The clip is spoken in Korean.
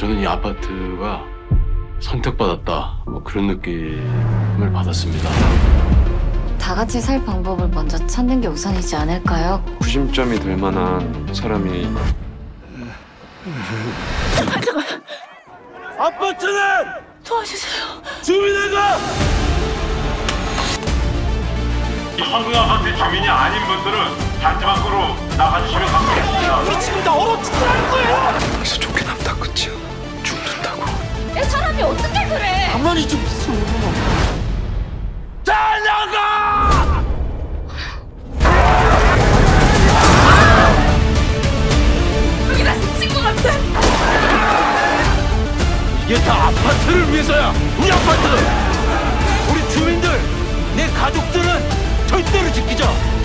저는 이 아파트가 선택받았다 뭐 그런 느낌을 받았습니다. 다 같이 살 방법을 먼저 찾는 게 우선이지 않을까요? 구심점이 될 만한 사람이 아파트는 도와주세요. 주민회가 이 성공 아파트 주민이 아닌 분들은 단지 밖으로 나가주시면 감사하겠습니다. 지금 다 얼어 죽으 가만히 좀 있어. 다 나가! 여기가 친구 같아. 이게 다 아파트를 위해서야. 우리 아파트. 우리 주민들, 내 가족들은 절대로 지키자.